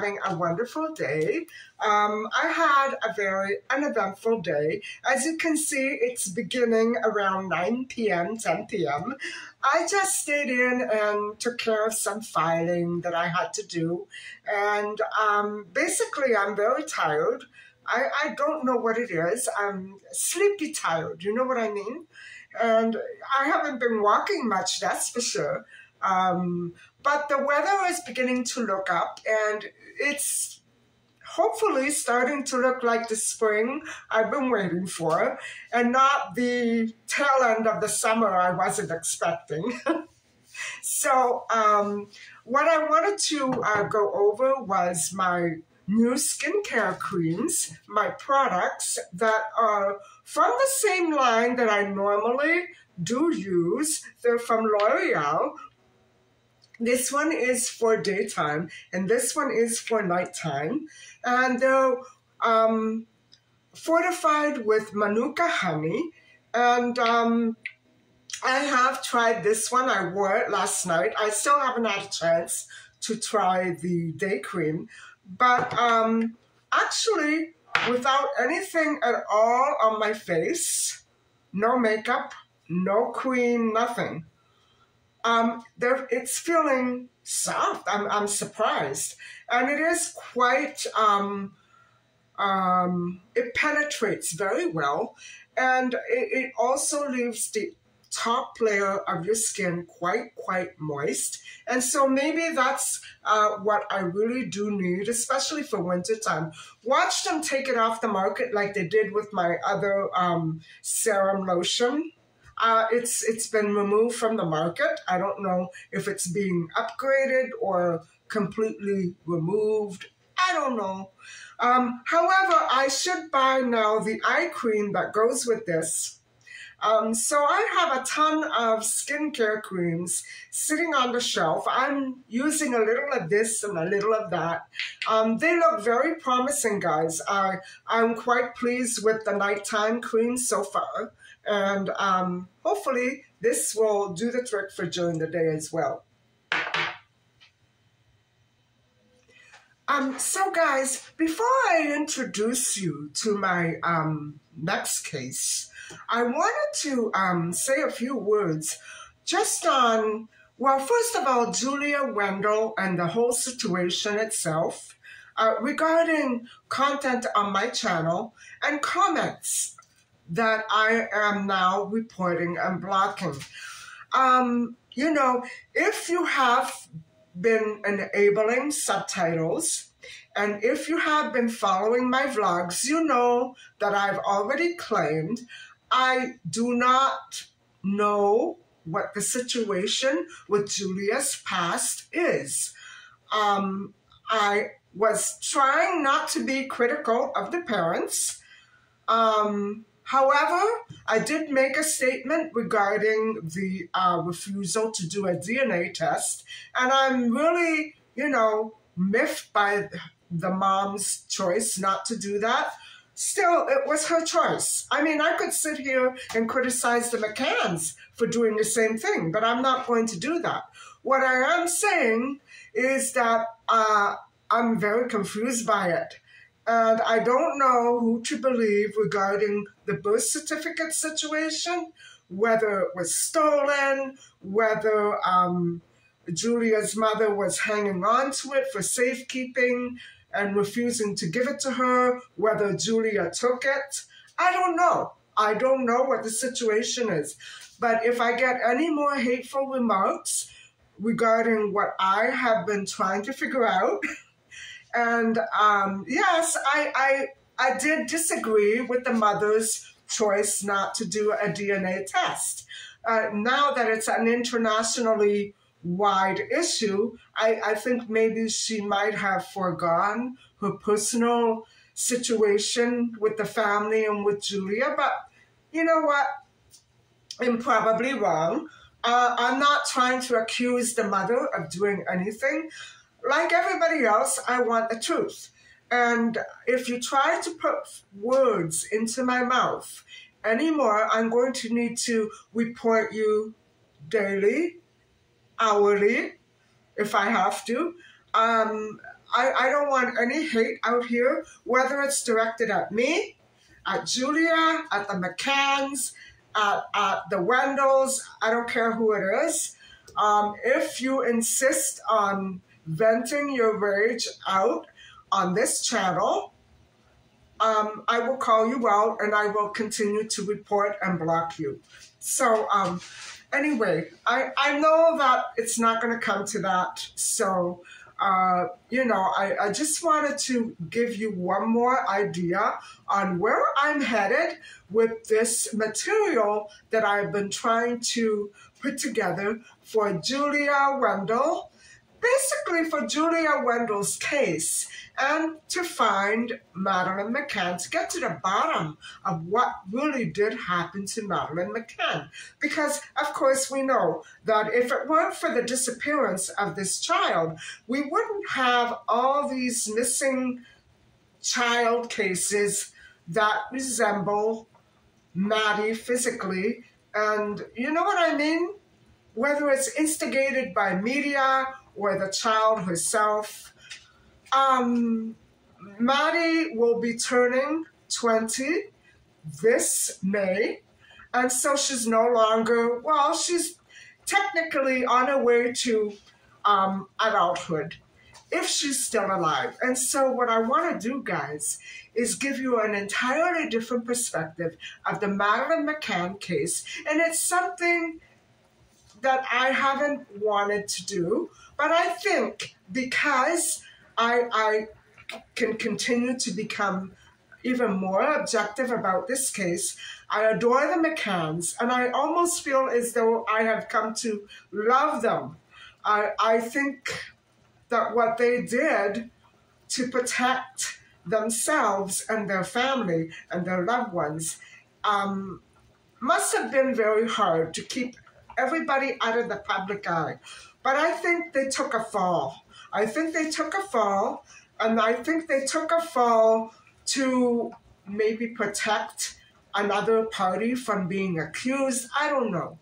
having a wonderful day. Um, I had a very uneventful day. As you can see, it's beginning around 9 p.m., 10 p.m. I just stayed in and took care of some filing that I had to do. And um, basically, I'm very tired. I, I don't know what it is. I'm sleepy tired. You know what I mean? And I haven't been walking much, that's for sure. Um, but the weather is beginning to look up and it's hopefully starting to look like the spring I've been waiting for and not the tail end of the summer I wasn't expecting. so, um, what I wanted to uh, go over was my new skincare creams, my products that are from the same line that I normally do use. They're from L'Oreal. This one is for daytime, and this one is for nighttime. And they're um, fortified with Manuka honey. And um, I have tried this one. I wore it last night. I still haven't had a chance to try the day cream. But um, actually, without anything at all on my face, no makeup, no cream, nothing. Um, it's feeling soft. I'm, I'm surprised. And it is quite, um, um, it penetrates very well. And it, it also leaves the top layer of your skin quite, quite moist. And so maybe that's uh, what I really do need, especially for wintertime. Watch them take it off the market like they did with my other um, serum lotion. Uh, it's it's been removed from the market. I don't know if it's being upgraded or completely removed. I don't know. Um, however, I should buy now the eye cream that goes with this. Um, so I have a ton of skincare creams sitting on the shelf. I'm using a little of this and a little of that. Um, they look very promising, guys. I, I'm quite pleased with the nighttime cream so far. And um, hopefully this will do the trick for during the day as well. Um, so guys, before I introduce you to my um, next case, I wanted to um, say a few words just on, well, first of all, Julia Wendell and the whole situation itself uh, regarding content on my channel and comments that I am now reporting and blocking. Um, you know, if you have been enabling subtitles, and if you have been following my vlogs, you know that I've already claimed I do not know what the situation with Julia's past is. Um, I was trying not to be critical of the parents. Um, however, I did make a statement regarding the uh, refusal to do a DNA test, and I'm really, you know, miffed by the mom's choice not to do that. Still, it was her choice. I mean, I could sit here and criticize the McCanns for doing the same thing, but I'm not going to do that. What I am saying is that uh, I'm very confused by it. And I don't know who to believe regarding the birth certificate situation, whether it was stolen, whether um, Julia's mother was hanging on to it for safekeeping and refusing to give it to her, whether Julia took it. I don't know. I don't know what the situation is. But if I get any more hateful remarks regarding what I have been trying to figure out, and um, yes, I, I, I did disagree with the mother's choice not to do a DNA test. Uh, now that it's an internationally wide issue, I, I think maybe she might have foregone her personal situation with the family and with Julia. But you know what? I'm probably wrong. Uh, I'm not trying to accuse the mother of doing anything. Like everybody else, I want the truth. And if you try to put words into my mouth anymore. I'm going to need to report you daily, hourly, if I have to. Um, I, I don't want any hate out here, whether it's directed at me, at Julia, at the McCanns, at, at the Wendells, I don't care who it is. Um, if you insist on venting your rage out on this channel, um, I will call you out and I will continue to report and block you. So, um, anyway, I, I know that it's not going to come to that. So, uh, you know, I, I just wanted to give you one more idea on where I'm headed with this material that I've been trying to put together for Julia Wendell basically for Julia Wendell's case and to find Madeleine McCann, to get to the bottom of what really did happen to Madeleine McCann. Because, of course, we know that if it weren't for the disappearance of this child, we wouldn't have all these missing child cases that resemble Maddie physically. And you know what I mean? Whether it's instigated by media or the child herself. Um, Maddie will be turning 20 this May, and so she's no longer, well, she's technically on her way to um, adulthood if she's still alive. And so, what I want to do, guys, is give you an entirely different perspective of the Madeleine McCann case. And it's something that I haven't wanted to do, but I think because I, I can continue to become even more objective about this case, I adore the McCanns, and I almost feel as though I have come to love them. I, I think that what they did to protect themselves and their family and their loved ones um, must have been very hard to keep everybody out of the public eye. But I think they took a fall. I think they took a fall, and I think they took a fall to maybe protect another party from being accused. I don't know.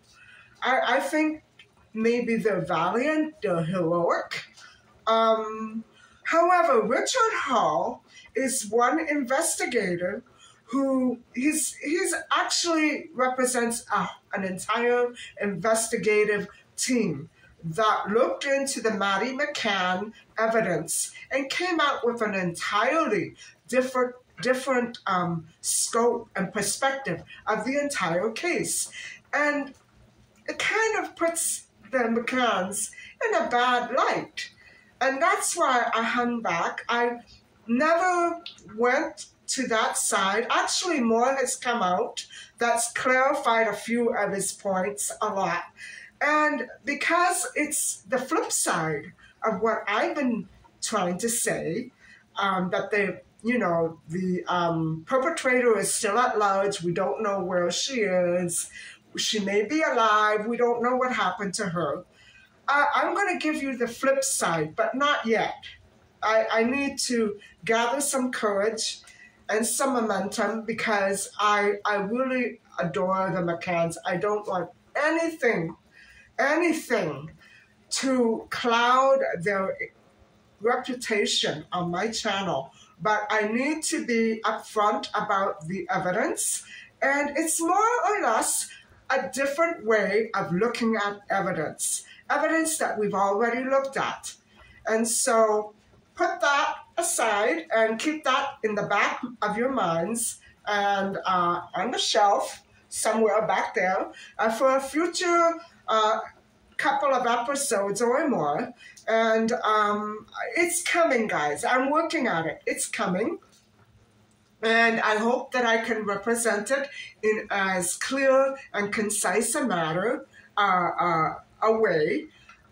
I, I think maybe they're valiant, they're heroic. Um, however, Richard Hall is one investigator who he's he's actually represents a, an entire investigative team that looked into the Maddie McCann evidence and came out with an entirely different different um, scope and perspective of the entire case, and it kind of puts the McCanns in a bad light, and that's why I hung back. I never went to that side. Actually, more has come out that's clarified a few of his points a lot. And because it's the flip side of what I've been trying to say, um, that the you know the um, perpetrator is still at large. We don't know where she is. She may be alive. We don't know what happened to her. Uh, I'm going to give you the flip side, but not yet. I, I need to gather some courage and some momentum because I I really adore the McCanns. I don't want anything, anything to cloud their reputation on my channel. But I need to be upfront about the evidence. And it's more or less a different way of looking at evidence, evidence that we've already looked at. And so put that aside and keep that in the back of your minds and uh, on the shelf somewhere back there uh, for a future uh, couple of episodes or more. And um, it's coming, guys. I'm working on it. It's coming. And I hope that I can represent it in as clear and concise a matter, uh, uh, a way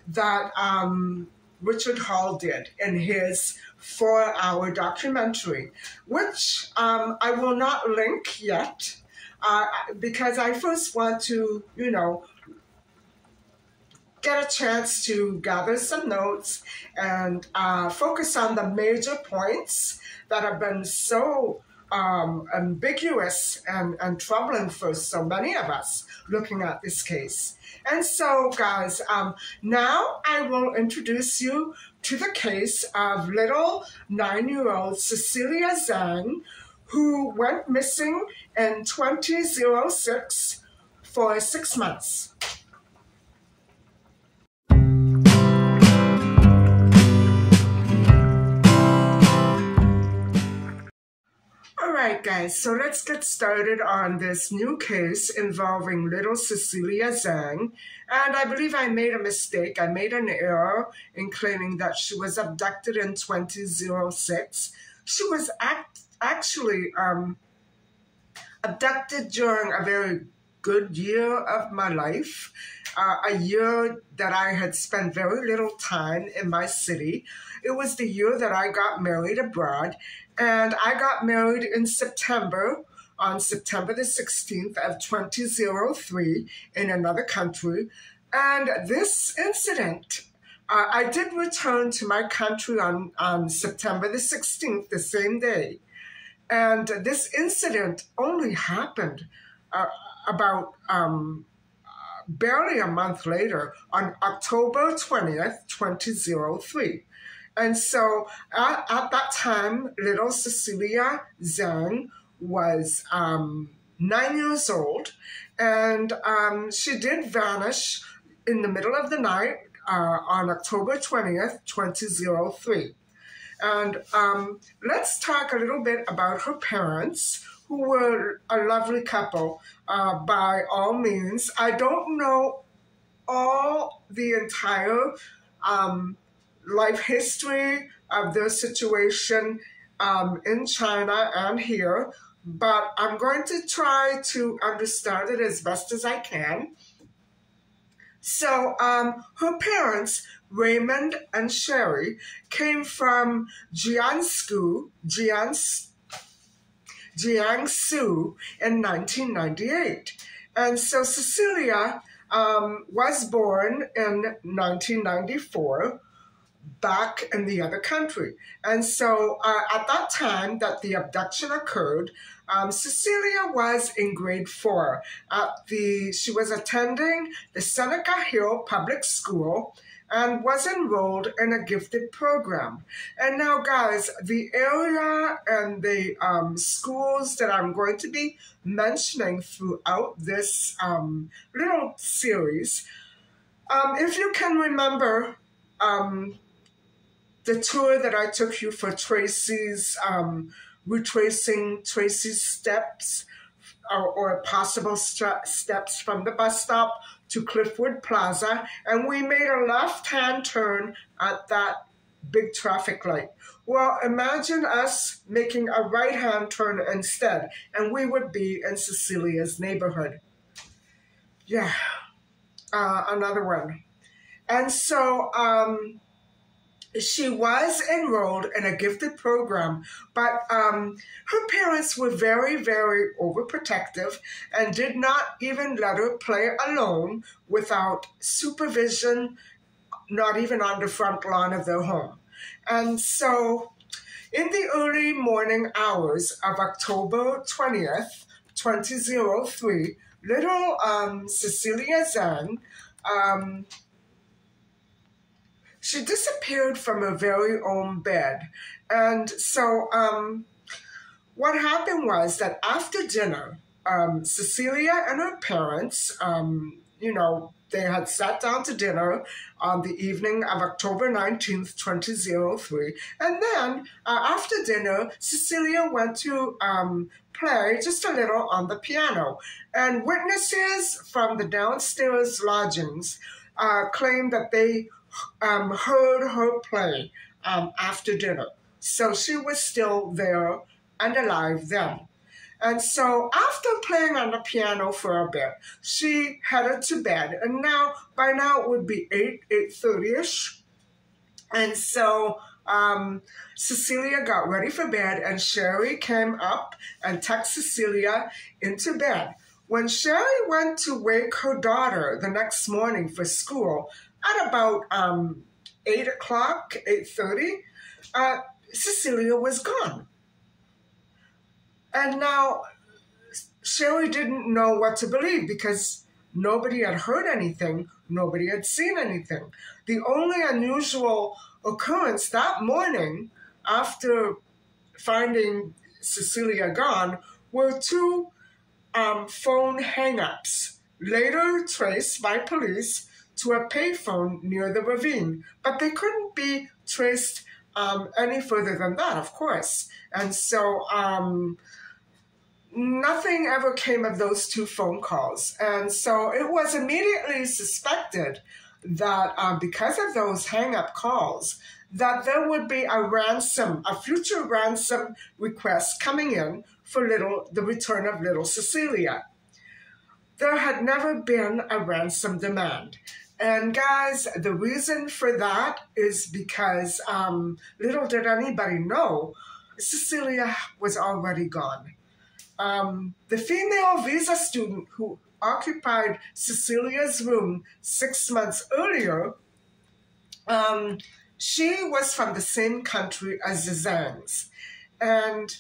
that um, Richard Hall did in his four hour documentary, which um, I will not link yet because I first want to, you know, get a chance to gather some notes and uh, focus on the major points that have been so um, ambiguous and, and troubling for so many of us looking at this case. And so, guys, um, now I will introduce you to the case of little nine year old Cecilia Zhang, who went missing in 2006 for six months. Alright guys, so let's get started on this new case involving little Cecilia Zhang. And I believe I made a mistake. I made an error in claiming that she was abducted in 2006. She was act- actually um, abducted during a very good year of my life, uh, a year that I had spent very little time in my city. It was the year that I got married abroad, and I got married in September, on September the 16th of 2003 in another country. And this incident, uh, I did return to my country on, on September the 16th, the same day. And this incident only happened uh, about um, barely a month later on October 20th, 2003. And so at, at that time, little Cecilia Zhang was um, nine years old, and um, she did vanish in the middle of the night uh, on October 20th, 2003. And um, let's talk a little bit about her parents, who were a lovely couple uh, by all means. I don't know all the entire um, life history of the situation um, in China and here, but I'm going to try to understand it as best as I can. So, um, her parents, Raymond and Sherry, came from Jiangsu, Jiangsu, Jiangsu in 1998. And so Cecilia um, was born in 1994 back in the other country. And so uh, at that time that the abduction occurred, um, Cecilia was in grade four. At the, she was attending the Seneca Hill Public School and was enrolled in a gifted program. And now, guys, the area and the um, schools that I'm going to be mentioning throughout this um, little series, um, if you can remember, um, the tour that I took you for Tracy's, um, retracing Tracy's steps or, or possible st steps from the bus stop to Cliffwood Plaza, and we made a left hand turn at that big traffic light. Well, imagine us making a right hand turn instead, and we would be in Cecilia's neighborhood. Yeah, uh, another one. And so, um, she was enrolled in a gifted program, but um, her parents were very, very overprotective and did not even let her play alone without supervision, not even on the front lawn of their home. And so, in the early morning hours of October 20th, 2003, little um, Cecilia Zhang um, she disappeared from her very own bed. And so um, what happened was that after dinner, um, Cecilia and her parents, um, you know, they had sat down to dinner on the evening of October 19th, 2003. And then uh, after dinner, Cecilia went to um, play just a little on the piano. And witnesses from the downstairs lodgings uh, claimed that they um, heard her play um, after dinner. So she was still there and alive then. And so after playing on the piano for a bit, she headed to bed. And now, by now it would be 8, 8.30ish. And so um, Cecilia got ready for bed and Sherry came up and tucked Cecilia into bed. When Sherry went to wake her daughter the next morning for school, at about um, 8 o'clock, 8.30, uh, Cecilia was gone. And now Sherry didn't know what to believe because nobody had heard anything, nobody had seen anything. The only unusual occurrence that morning after finding Cecilia gone were two um, phone hangups, later traced by police to a payphone near the ravine. But they couldn't be traced um, any further than that, of course. And so um, nothing ever came of those two phone calls. And so it was immediately suspected that um, because of those hang up calls, that there would be a ransom, a future ransom request coming in for little the return of little Cecilia. There had never been a ransom demand. And guys, the reason for that is because um, little did anybody know, Cecilia was already gone. Um, the female visa student who occupied Cecilia's room six months earlier, um, she was from the same country as the Zhangs. And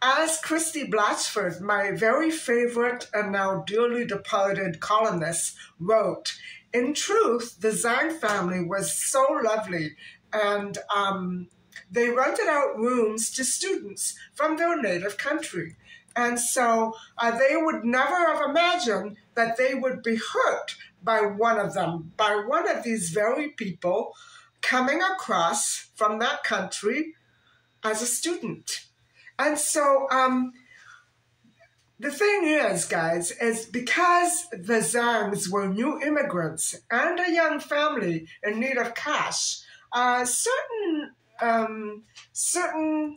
as Christie Blatchford, my very favorite and now dearly departed columnist, wrote, in truth, the Zhang family was so lovely and um, they rented out rooms to students from their native country. And so uh, they would never have imagined that they would be hurt by one of them, by one of these very people coming across from that country as a student. And so um, the thing is, guys, is because the Zhangs were new immigrants and a young family in need of cash, uh, certain um, certain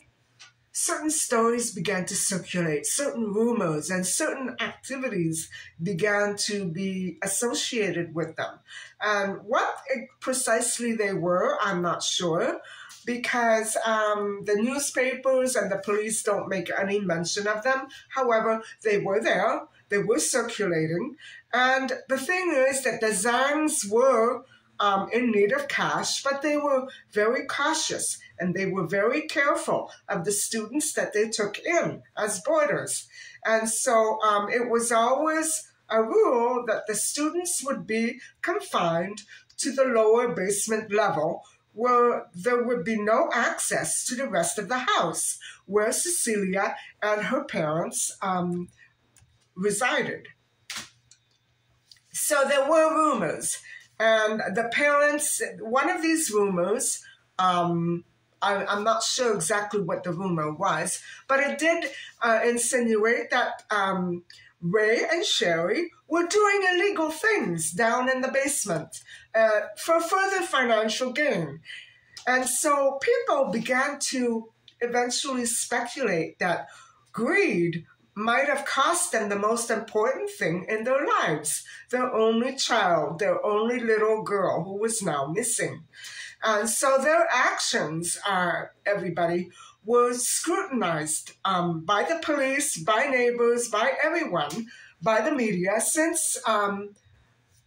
certain stories began to circulate, certain rumors and certain activities began to be associated with them. And what precisely they were, I'm not sure because um, the newspapers and the police don't make any mention of them. However, they were there, they were circulating. And the thing is that the Zhangs were um, in need of cash, but they were very cautious and they were very careful of the students that they took in as boarders. And so um, it was always a rule that the students would be confined to the lower basement level where there would be no access to the rest of the house where Cecilia and her parents um, resided. So there were rumors, and the parents, one of these rumors, um, I, am not sure exactly what the rumor was, but it did uh, insinuate that um, Ray and Sherry were doing illegal things down in the basement uh, for further financial gain. And so people began to eventually speculate that greed might have cost them the most important thing in their lives their only child, their only little girl who was now missing. And so their actions, are everybody, were scrutinized um, by the police, by neighbors, by everyone, by the media since um,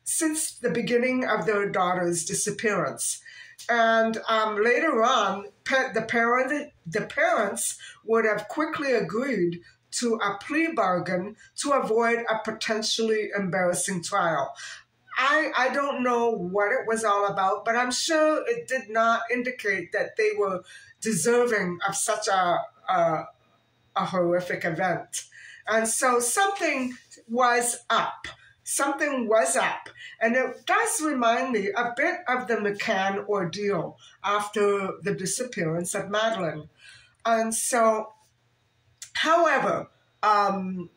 since the beginning of their daughter's disappearance. And um, later on, the parent the parents would have quickly agreed to a plea bargain to avoid a potentially embarrassing trial. I, I don't know what it was all about, but I'm sure it did not indicate that they were deserving of such a, a, a horrific event. And so something was up. Something was up. And it does remind me a bit of the McCann ordeal after the disappearance of Madeleine. And so, however, um,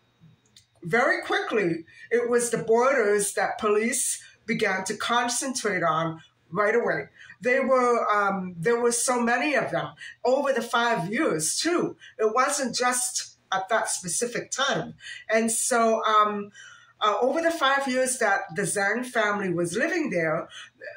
very quickly, it was the boarders that police began to concentrate on right away. They were um, there were so many of them over the five years too. It wasn't just at that specific time, and so. Um, uh, over the five years that the Zhang family was living there,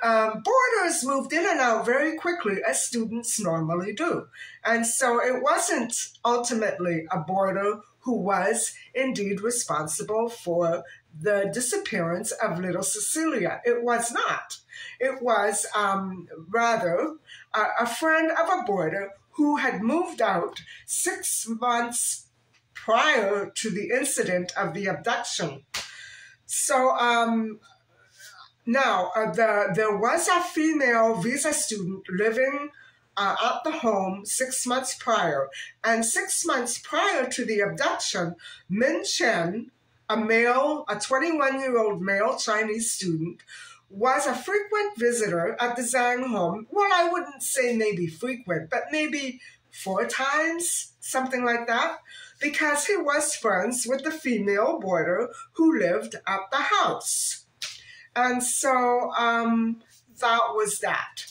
um, boarders moved in and out very quickly, as students normally do. And so it wasn't ultimately a boarder who was indeed responsible for the disappearance of little Cecilia. It was not. It was um, rather a, a friend of a boarder who had moved out six months prior to the incident of the abduction. So um, now uh, the, there was a female visa student living uh, at the home six months prior. And six months prior to the abduction, Min Chen, a male, a 21 year old male Chinese student, was a frequent visitor at the Zhang home. Well, I wouldn't say maybe frequent, but maybe four times, something like that, because he was friends with the female boarder who lived at the house. And so um, that was that.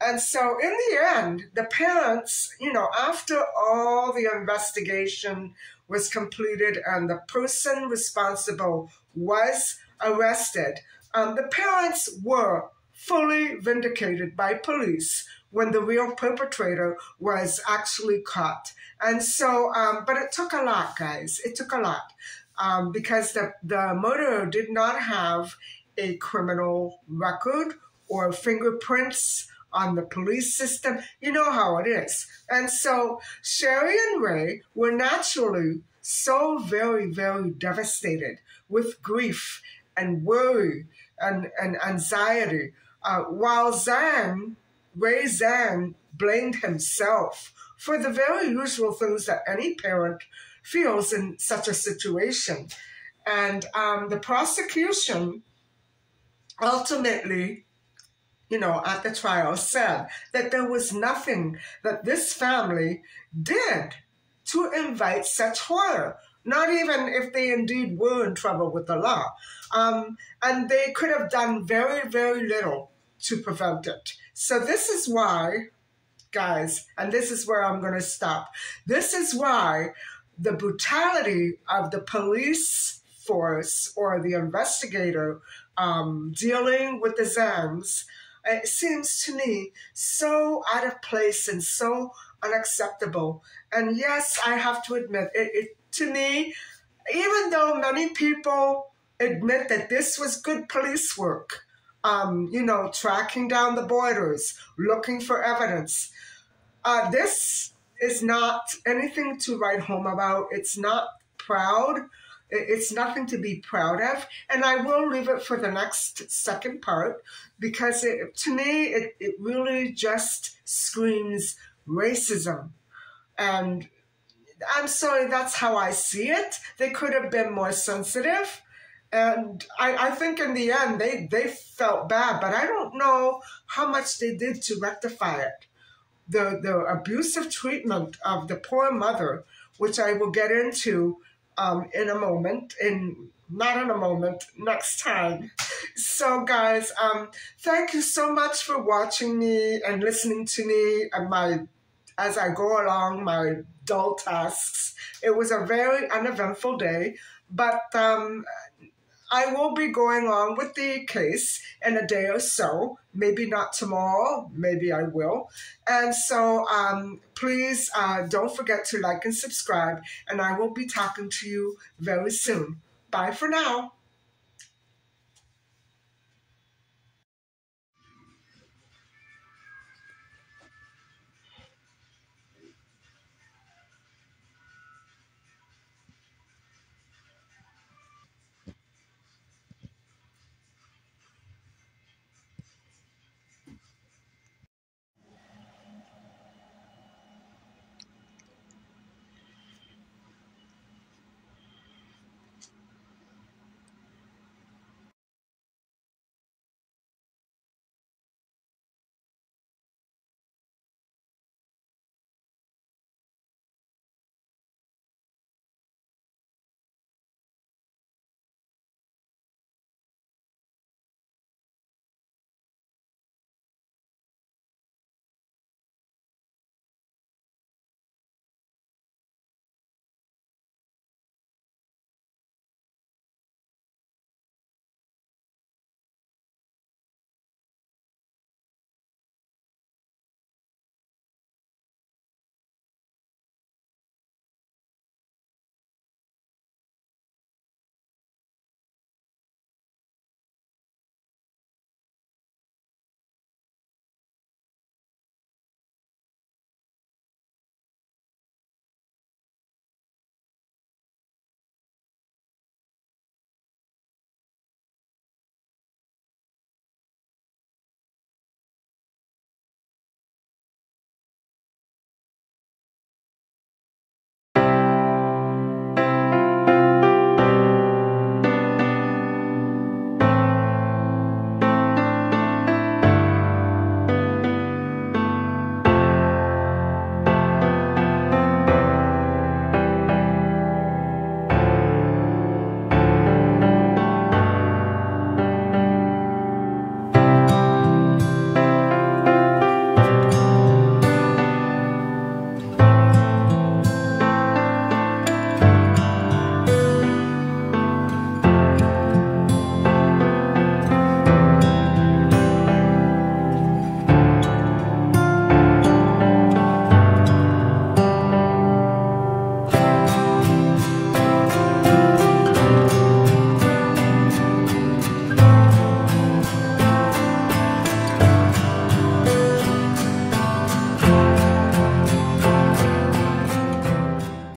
And so, in the end, the parents, you know, after all the investigation was completed and the person responsible was arrested, um, the parents were fully vindicated by police when the real perpetrator was actually caught. And so, um, but it took a lot, guys. It took a lot um, because the, the murderer did not have a criminal record or fingerprints on the police system. You know how it is. And so Sherry and Ray were naturally so very, very devastated with grief and worry and, and anxiety, uh, while Zhang, Ray Zhang, blamed himself for the very usual things that any parent feels in such a situation. And um, the prosecution ultimately you know, at the trial said that there was nothing that this family did to invite such horror, not even if they indeed were in trouble with the law. Um, and they could have done very, very little to prevent it. So, this is why, guys, and this is where I'm going to stop. This is why the brutality of the police force or the investigator um, dealing with the Zhangs it seems to me so out of place and so unacceptable. And yes, I have to admit, it, it to me, even though many people admit that this was good police work, um, you know, tracking down the boarders, looking for evidence, uh, this is not anything to write home about. It's not proud. It's nothing to be proud of. And I will leave it for the next second part because it, to me, it, it really just screams racism. And I'm sorry, that's how I see it. They could have been more sensitive. And I, I think in the end, they, they felt bad, but I don't know how much they did to rectify it. The, the abusive treatment of the poor mother, which I will get into um, in a moment, in not in a moment, next time. So, guys, um, thank you so much for watching me and listening to me and my as I go along my dull tasks. It was a very uneventful day, but um, I will be going on with the case in a day or so. Maybe not tomorrow, maybe I will. And so um, please uh, don't forget to like and subscribe, and I will be talking to you very soon. Bye for now.